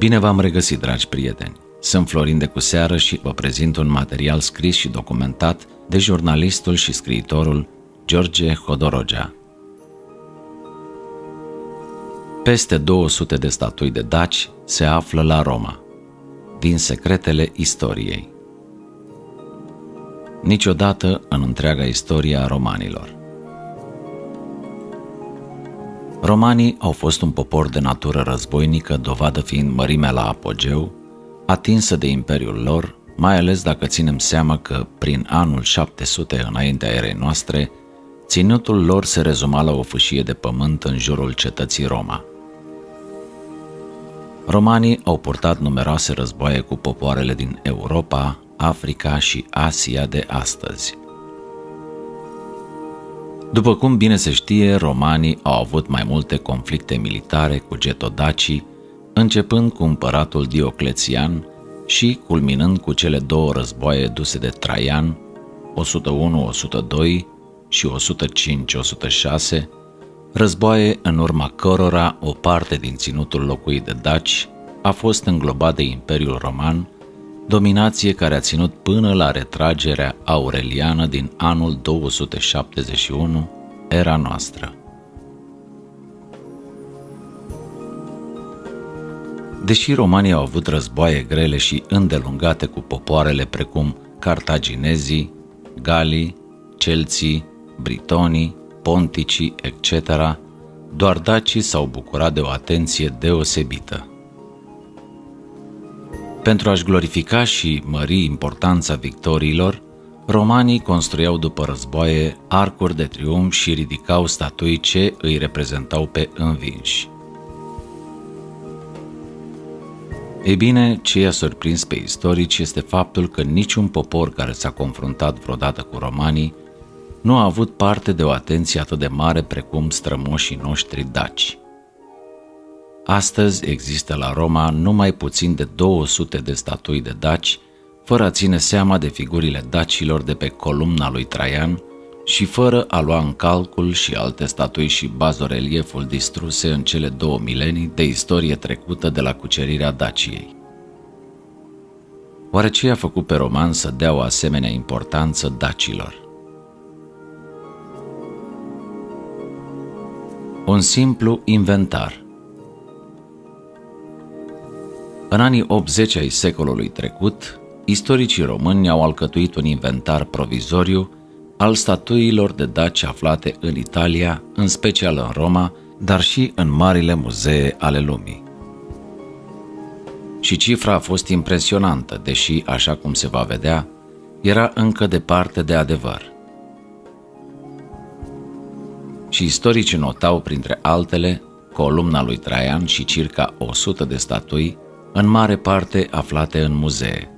Bine v-am regăsit, dragi prieteni! Sunt Florin de Cuseară și vă prezint un material scris și documentat de jurnalistul și scriitorul George Hodorogea. Peste 200 de statui de daci se află la Roma, din secretele istoriei. Niciodată în întreaga istorie a romanilor. Romanii au fost un popor de natură războinică, dovadă fiind mărimea la apogeu, atinsă de imperiul lor, mai ales dacă ținem seama că, prin anul 700 înaintea erei noastre, ținutul lor se rezuma la o fâșie de pământ în jurul cetății Roma. Romanii au purtat numeroase războaie cu popoarele din Europa, Africa și Asia de astăzi. După cum bine se știe, romanii au avut mai multe conflicte militare cu getodacii, începând cu împăratul Dioclețian și culminând cu cele două războaie duse de Traian, 101-102 și 105-106, războaie în urma cărora o parte din ținutul locuit de daci a fost înglobat de Imperiul Roman, dominație care a ținut până la retragerea aureliană din anul 271, era noastră. Deși romanii au avut războaie grele și îndelungate cu popoarele precum cartaginezii, galii, celții, britonii, ponticii, etc., doar dacii s-au bucurat de o atenție deosebită. Pentru a-și glorifica și mări importanța victoriilor, romanii construiau după războaie arcuri de triumf și ridicau statui ce îi reprezentau pe învinși. Ei bine, ce i-a surprins pe istorici este faptul că niciun popor care s-a confruntat vreodată cu romanii nu a avut parte de o atenție atât de mare precum strămoșii noștri daci. Astăzi există la Roma numai puțin de 200 de statui de daci, fără a ține seama de figurile dacilor de pe columna lui Traian și fără a lua în calcul și alte statui și bazorelieful distruse în cele două milenii de istorie trecută de la cucerirea Daciei. Oare ce a făcut pe roman să dea o asemenea importanță dacilor? Un simplu inventar – În anii 80 ai secolului trecut, istoricii români au alcătuit un inventar provizoriu al statuilor de daci aflate în Italia, în special în Roma, dar și în marile muzee ale lumii. Și cifra a fost impresionantă, deși, așa cum se va vedea, era încă departe de adevăr. Și istoricii notau, printre altele, columna lui Traian și circa 100 de statui în mare parte aflate în muzee.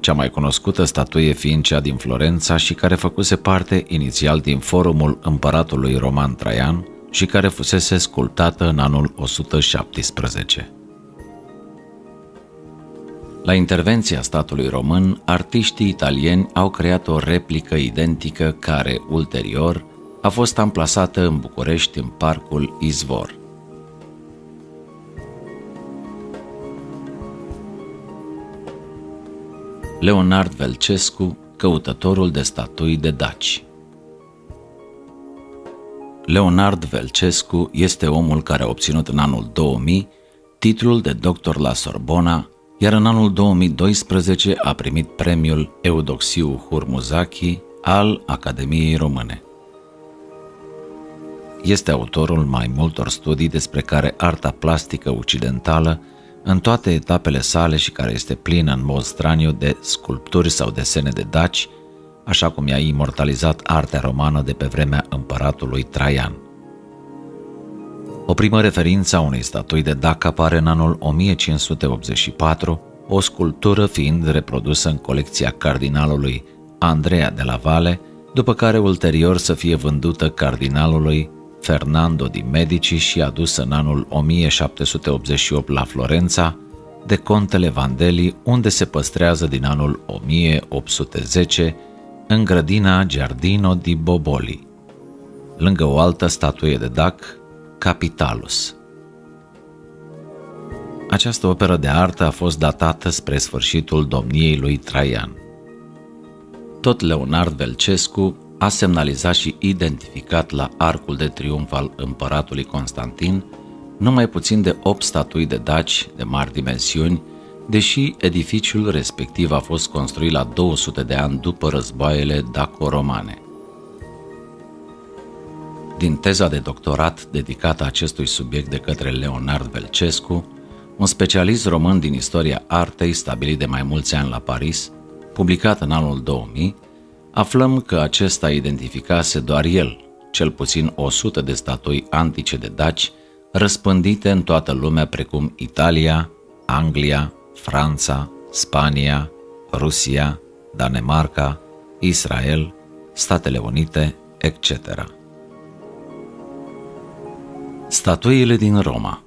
Cea mai cunoscută statuie fiind cea din Florența și care făcuse parte inițial din forumul împăratului Roman Traian și care fusese sculptată în anul 117. La intervenția statului român, artiștii italieni au creat o replică identică care, ulterior, a fost amplasată în București în parcul Izvor. Leonard Velcescu, căutătorul de statui de daci. Leonard Velcescu este omul care a obținut în anul 2000 titlul de doctor la Sorbona, iar în anul 2012 a primit premiul Eudoxiu Hurmuzaki al Academiei Române. Este autorul mai multor studii despre care arta plastică occidentală în toate etapele sale și care este plină în mod straniu de sculpturi sau desene de daci, așa cum i-a imortalizat artea romană de pe vremea împăratului Traian. O primă referință a unei statui de dac apare în anul 1584, o sculptură fiind reprodusă în colecția cardinalului Andrea de la Valle, după care ulterior să fie vândută cardinalului Fernando di Medici și adus în anul 1788 la Florența de contele Vandeli, unde se păstrează din anul 1810 în grădina Giardino di Boboli, lângă o altă statuie de dac, Capitalus. Această operă de artă a fost datată spre sfârșitul domniei lui Traian. Tot Leonard Velcescu a semnalizat și identificat la arcul de triumf al împăratului Constantin numai puțin de 8 statui de daci de mari dimensiuni, deși edificiul respectiv a fost construit la 200 de ani după războaiele daco-romane. Din teza de doctorat dedicată acestui subiect de către Leonard Velcescu, un specialist român din istoria artei stabilit de mai mulți ani la Paris, publicat în anul 2000, aflăm că acesta identificase doar el, cel puțin 100 de statui antice de daci, răspândite în toată lumea precum Italia, Anglia, Franța, Spania, Rusia, Danemarca, Israel, Statele Unite, etc. Statuile din Roma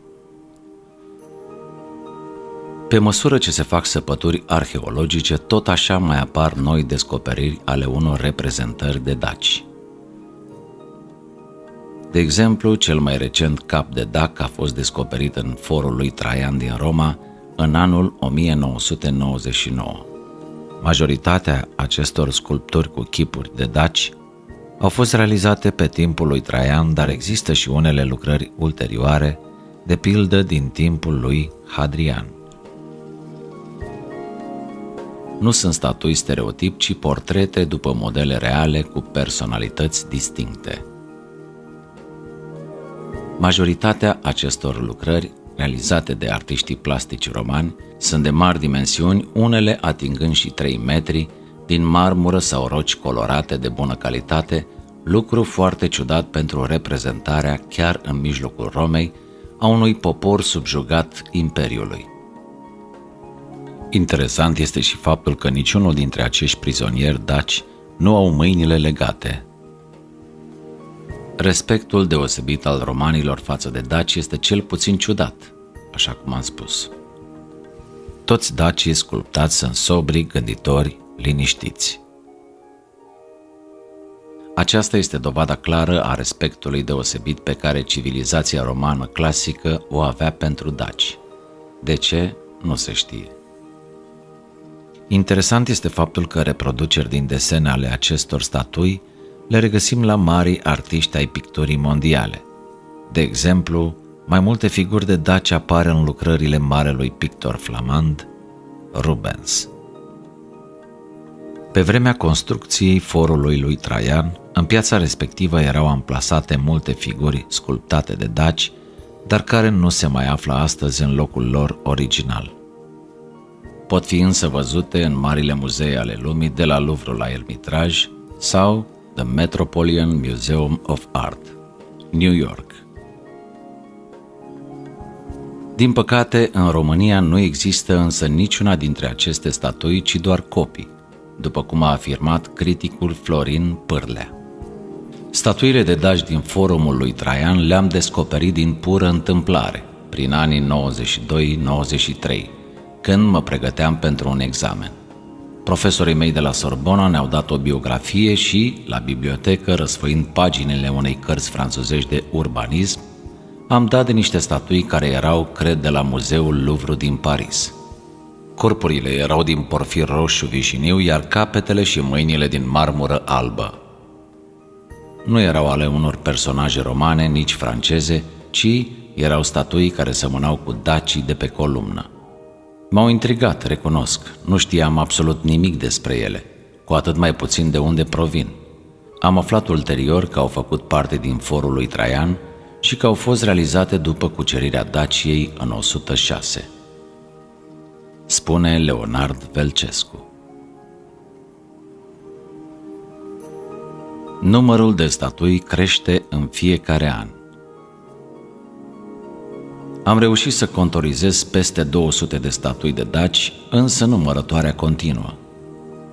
Pe măsură ce se fac săpături arheologice, tot așa mai apar noi descoperiri ale unor reprezentări de daci. De exemplu, cel mai recent cap de dac a fost descoperit în forul lui Traian din Roma în anul 1999. Majoritatea acestor sculpturi cu chipuri de daci au fost realizate pe timpul lui Traian, dar există și unele lucrări ulterioare, de pildă din timpul lui Hadrian. Nu sunt statui stereotip, ci portrete după modele reale cu personalități distincte. Majoritatea acestor lucrări, realizate de artiștii plastici romani, sunt de mari dimensiuni, unele atingând și 3 metri, din marmură sau roci colorate de bună calitate, lucru foarte ciudat pentru reprezentarea chiar în mijlocul Romei a unui popor subjugat imperiului. Interesant este și faptul că niciunul dintre acești prizonieri daci nu au mâinile legate, Respectul deosebit al romanilor față de daci este cel puțin ciudat, așa cum am spus. Toți dacii sculptați sunt sobri, gânditori, liniștiți. Aceasta este dovada clară a respectului deosebit pe care civilizația romană clasică o avea pentru daci. De ce? Nu se știe. Interesant este faptul că reproduceri din desene ale acestor statui le regăsim la mari artiști ai picturii mondiale. De exemplu, mai multe figuri de daci apar în lucrările marelui pictor flamand, Rubens. Pe vremea construcției forului lui Traian, în piața respectivă erau amplasate multe figuri sculptate de daci, dar care nu se mai află astăzi în locul lor original. Pot fi însă văzute în marile muzee ale lumii de la Louvre la Ermitraj sau The Metropolitan Museum of Art, New York. Din păcate, în România nu există însă niciuna dintre aceste statui, ci doar copii, după cum a afirmat criticul Florin Pârlea. Statuile de daci din forumul lui Traian le-am descoperit din pură întâmplare, prin anii 92-93, când mă pregăteam pentru un examen. Profesorii mei de la Sorbona ne-au dat o biografie și, la bibliotecă, răsfăind paginile unei cărți franțuzești de urbanism, am dat de niște statui care erau, cred, de la Muzeul Louvre din Paris. Corpurile erau din porfir roșu vișiniu, iar capetele și mâinile din marmură albă. Nu erau ale unor personaje romane, nici franceze, ci erau statui care semănau cu dacii de pe columnă. M-au intrigat, recunosc. Nu știam absolut nimic despre ele, cu atât mai puțin de unde provin. Am aflat ulterior că au făcut parte din forul lui Traian și că au fost realizate după cucerirea Daciei în 106. Spune Leonard Velcescu. Numărul de statui crește în fiecare an. Am reușit să contorizez peste 200 de statui de daci, însă numărătoarea continuă.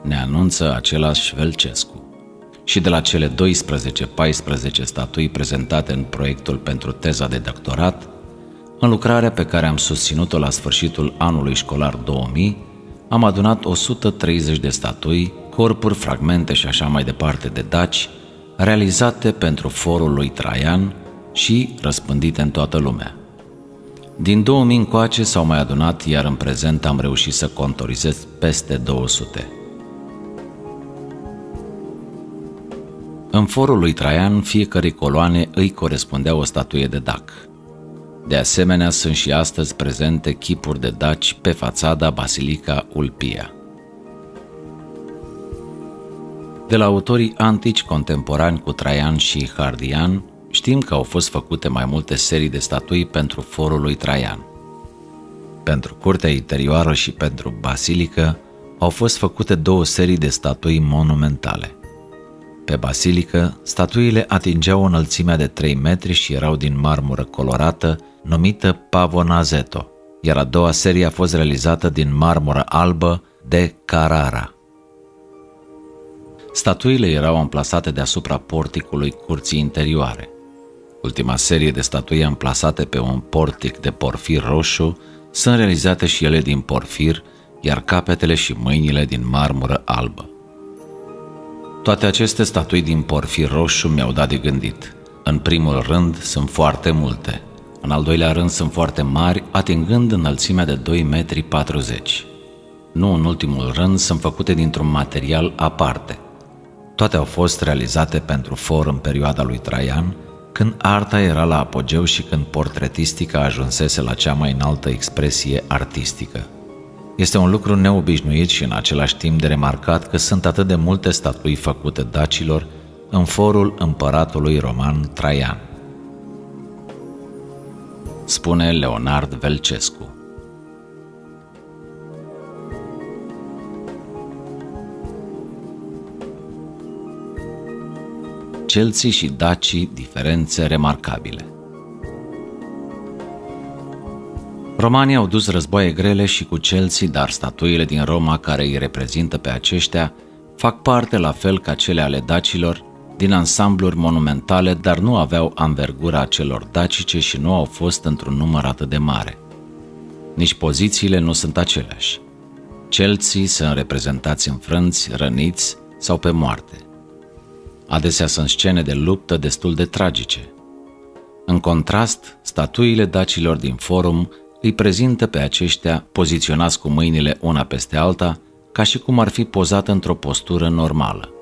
Ne anunță același Velcescu. Și de la cele 12-14 statui prezentate în proiectul pentru teza de doctorat, în lucrarea pe care am susținut-o la sfârșitul anului școlar 2000, am adunat 130 de statui, corpuri, fragmente și așa mai departe de daci, realizate pentru forul lui Traian și răspândite în toată lumea. Din 2000 încoace s-au mai adunat, iar în prezent am reușit să contorizez peste 200. În forul lui Traian, fiecare coloane îi corespundea o statuie de dac. De asemenea, sunt și astăzi prezente chipuri de daci pe fațada Basilica Ulpia. De la autorii antici contemporani cu Traian și Hardian, știm că au fost făcute mai multe serii de statui pentru forul lui Traian. Pentru curtea interioară și pentru basilică au fost făcute două serii de statui monumentale. Pe basilică, statuile atingeau înălțimea de 3 metri și erau din marmură colorată, numită Pavonazeto, iar a doua serie a fost realizată din marmură albă de Carrara. Statuile erau amplasate deasupra porticului curții interioare. Ultima serie de statui amplasate pe un portic de porfir roșu sunt realizate și ele din porfir, iar capetele și mâinile din marmură albă. Toate aceste statui din porfir roșu mi-au dat de gândit. În primul rând, sunt foarte multe. În al doilea rând, sunt foarte mari, atingând înălțimea de 2,40 metri. Nu în ultimul rând, sunt făcute dintr-un material aparte. Toate au fost realizate pentru for în perioada lui Traian, când arta era la apogeu și când portretistica ajunsese la cea mai înaltă expresie artistică. Este un lucru neobișnuit și în același timp de remarcat că sunt atât de multe statui făcute dacilor în forul împăratului roman Traian. Spune Leonard Velcescu. Celții și dacii diferențe remarcabile – Romanii au dus războaie grele și cu celții, dar statuile din Roma care îi reprezintă pe aceștia fac parte, la fel ca cele ale dacilor, din ansambluri monumentale, dar nu aveau anvergura celor dacice și nu au fost într-un număr atât de mare. Nici pozițiile nu sunt aceleași. Celții sunt reprezentați înfrânți, răniți sau pe moarte. Adesea sunt scene de luptă destul de tragice. În contrast, statuile dacilor din forum îi prezintă pe aceștia poziționați cu mâinile una peste alta, ca și cum ar fi pozat într-o postură normală.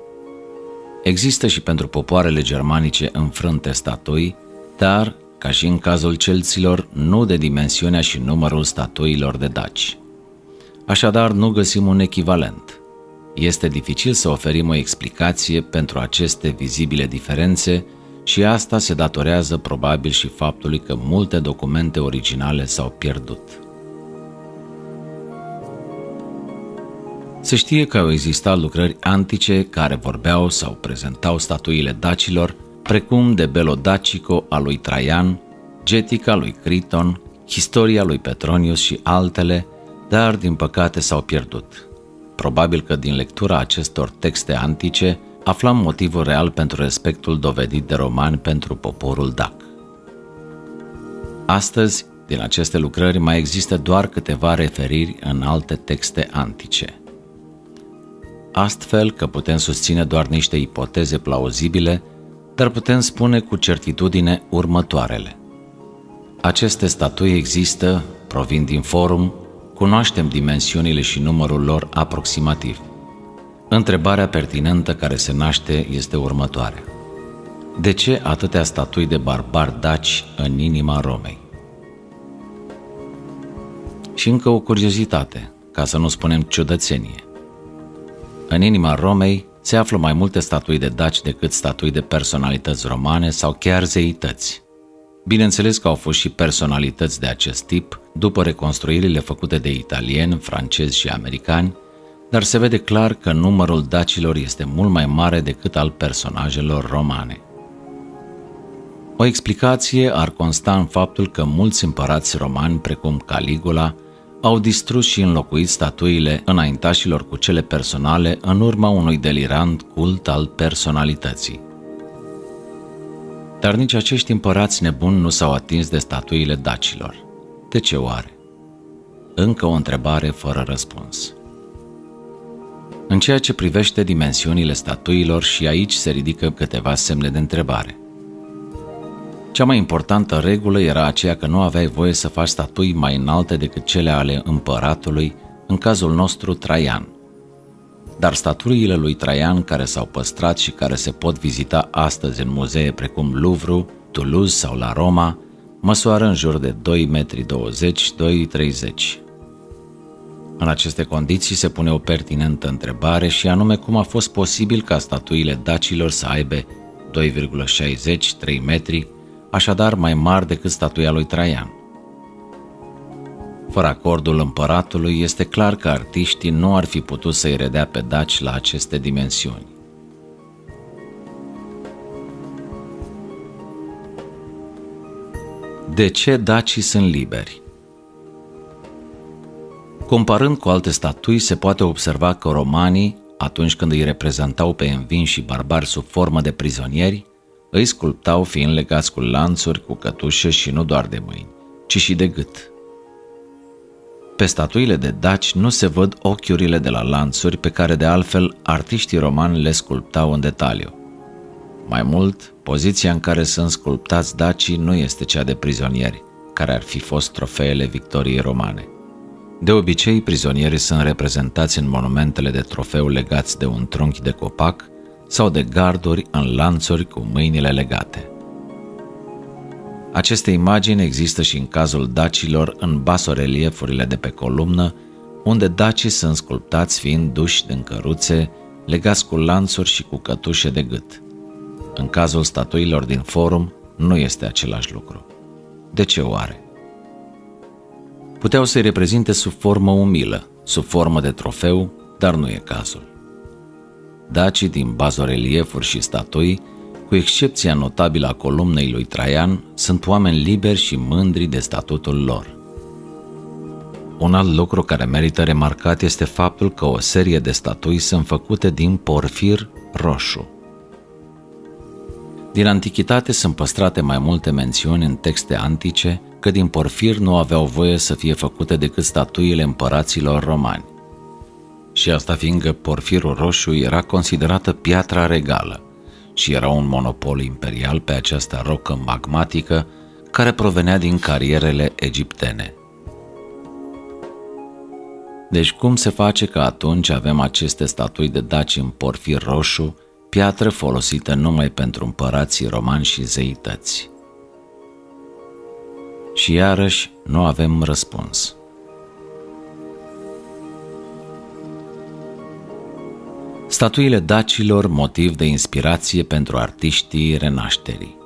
Există și pentru popoarele germanice înfrânte statui, dar, ca și în cazul celților, nu de dimensiunea și numărul statuilor de daci. Așadar, nu găsim un echivalent. Este dificil să oferim o explicație pentru aceste vizibile diferențe și asta se datorează probabil și faptului că multe documente originale s-au pierdut. Se știe că au existat lucrări antice care vorbeau sau prezentau statuile dacilor, precum de Belodacico a lui Traian, Getica lui Criton, Historia lui Petronius și altele, dar din păcate s-au pierdut. Probabil că din lectura acestor texte antice aflam motivul real pentru respectul dovedit de romani pentru poporul dac. Astăzi, din aceste lucrări mai există doar câteva referiri în alte texte antice. Astfel că putem susține doar niște ipoteze plauzibile, dar putem spune cu certitudine următoarele. Aceste statui există, provin din forum, cunoaștem dimensiunile și numărul lor aproximativ. Întrebarea pertinentă care se naște este următoarea. De ce atâtea statui de barbari daci în inima Romei? Și încă o curiozitate, ca să nu spunem ciudățenie. În inima Romei se află mai multe statui de daci decât statui de personalități romane sau chiar zeități. Bineînțeles că au fost și personalități de acest tip după reconstruirile făcute de italieni, francezi și americani, dar se vede clar că numărul dacilor este mult mai mare decât al personajelor romane. O explicație ar consta în faptul că mulți împărați romani, precum Caligula, au distrus și înlocuit statuile înaintașilor cu cele personale în urma unui delirant cult al personalității. Dar nici acești împărați nebuni nu s-au atins de statuile dacilor. De ce oare? Încă o întrebare fără răspuns. În ceea ce privește dimensiunile statuilor și aici se ridică câteva semne de întrebare. Cea mai importantă regulă era aceea că nu aveai voie să faci statui mai înalte decât cele ale împăratului, în cazul nostru Traian. Dar statuile lui Traian care s-au păstrat și care se pot vizita astăzi în muzee precum Louvre, Toulouse sau la Roma, măsoară în jur de 2,20 m, 2,30 În aceste condiții se pune o pertinentă întrebare și anume cum a fost posibil ca statuile dacilor să aibă 2,60-3 metri, așadar mai mari decât statuia lui Traian. Fără acordul împăratului, este clar că artiștii nu ar fi putut să-i redea pe daci la aceste dimensiuni. De ce dacii sunt liberi? Comparând cu alte statui, se poate observa că romanii, atunci când îi reprezentau pe învinși și barbari sub formă de prizonieri, îi sculptau fiind legați cu lanțuri, cu cătușe și nu doar de mâini, ci și de gât. Pe statuile de daci nu se văd ochiurile de la lanțuri pe care de altfel artiștii romani le sculptau în detaliu. Mai mult, poziția în care sunt sculptați dacii nu este cea de prizonieri, care ar fi fost trofeele victoriei romane. De obicei, prizonierii sunt reprezentați în monumentele de trofeu legați de un trunchi de copac sau de garduri în lanțuri cu mâinile legate. Aceste imagini există și în cazul dacilor în basoreliefurile de pe columnă, unde dacii sunt sculptați fiind duși din căruțe, legați cu lanțuri și cu cătușe de gât. În cazul statuilor din forum, nu este același lucru. De ce oare? Puteau să-i reprezinte sub formă umilă, sub formă de trofeu, dar nu e cazul. Dacii din bazoreliefuri și statui, cu excepția notabilă a columnei lui Traian, sunt oameni liberi și mândri de statutul lor. Un alt lucru care merită remarcat este faptul că o serie de statui sunt făcute din porfir roșu. Din antichitate sunt păstrate mai multe mențiuni în texte antice că din porfir nu aveau voie să fie făcute decât statuile împăraților romani. Și asta fiindcă porfirul roșu era considerată piatra regală și era un monopol imperial pe această rocă magmatică care provenea din carierele egiptene. Deci cum se face că atunci avem aceste statui de daci în porfir roșu piatră folosită numai pentru împărații romani și zeități. Și iarăși nu avem răspuns. Statuile dacilor motiv de inspirație pentru artiștii renașterii.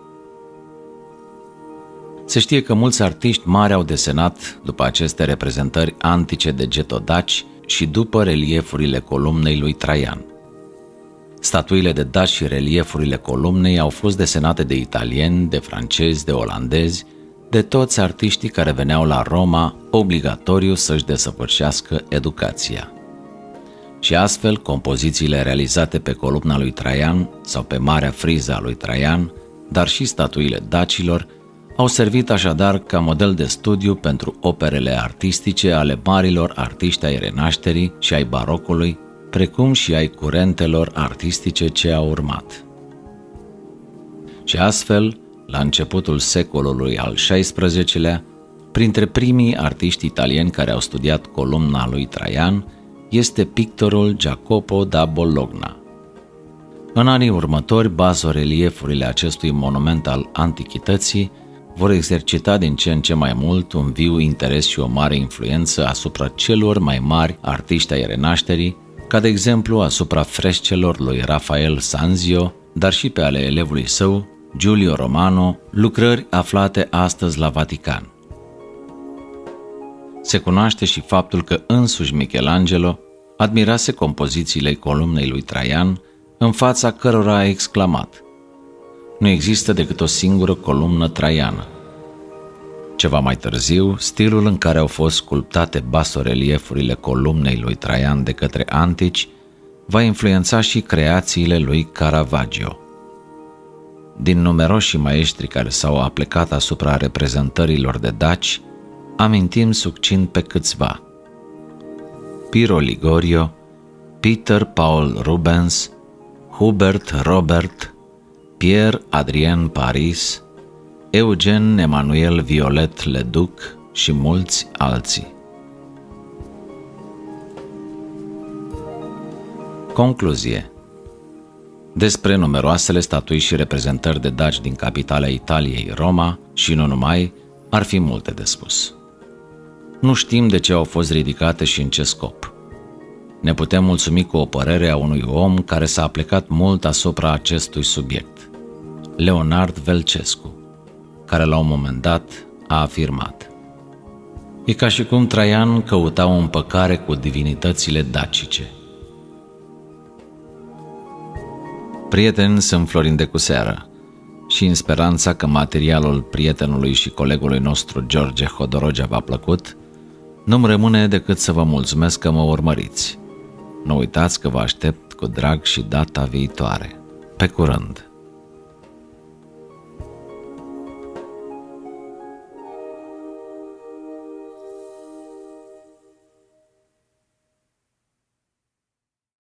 Se știe că mulți artiști mari au desenat după aceste reprezentări antice de getodaci și după reliefurile columnei lui Traian – Statuile de daci și reliefurile columnei au fost desenate de italieni, de francezi, de olandezi, de toți artiștii care veneau la Roma obligatoriu să-și desăvârșească educația. Și astfel, compozițiile realizate pe columna lui Traian sau pe Marea Friză a lui Traian, dar și statuile dacilor, au servit așadar ca model de studiu pentru operele artistice ale marilor artiști ai renașterii și ai barocului precum și ai curentelor artistice ce au urmat. Și astfel, la începutul secolului al XVI-lea, printre primii artiști italieni care au studiat columna lui Traian, este pictorul Jacopo da Bologna. În anii următori, bazoreliefurile acestui monument al antichității vor exercita din ce în ce mai mult un viu interes și o mare influență asupra celor mai mari artiști ai renașterii, ca de exemplu asupra frescelor lui Rafael Sanzio, dar și pe ale elevului său, Giulio Romano, lucrări aflate astăzi la Vatican. Se cunoaște și faptul că însuși Michelangelo admirase compozițiile columnei lui Traian, în fața cărora a exclamat Nu există decât o singură columnă traiană. Ceva mai târziu, stilul în care au fost sculptate basoreliefurile columnei lui Traian de către antici va influența și creațiile lui Caravaggio. Din numeroși maestri care s-au aplecat asupra reprezentărilor de daci, amintim succint pe câțiva. Piro Ligorio, Peter Paul Rubens, Hubert Robert, Pierre Adrien Paris, Eugen Emanuel Violet Leduc și mulți alții. Concluzie Despre numeroasele statui și reprezentări de daci din capitala Italiei, Roma, și nu numai, ar fi multe de spus. Nu știm de ce au fost ridicate și în ce scop. Ne putem mulțumi cu o părere a unui om care s-a aplicat mult asupra acestui subiect, Leonard Velcescu, care la un moment dat a afirmat E ca și cum Traian căuta o împăcare cu divinitățile dacice. Prieteni, sunt Florin de Cuseară și în speranța că materialul prietenului și colegului nostru George Hodorogea v-a plăcut, nu-mi rămâne decât să vă mulțumesc că mă urmăriți. Nu uitați că vă aștept cu drag și data viitoare. Pe curând!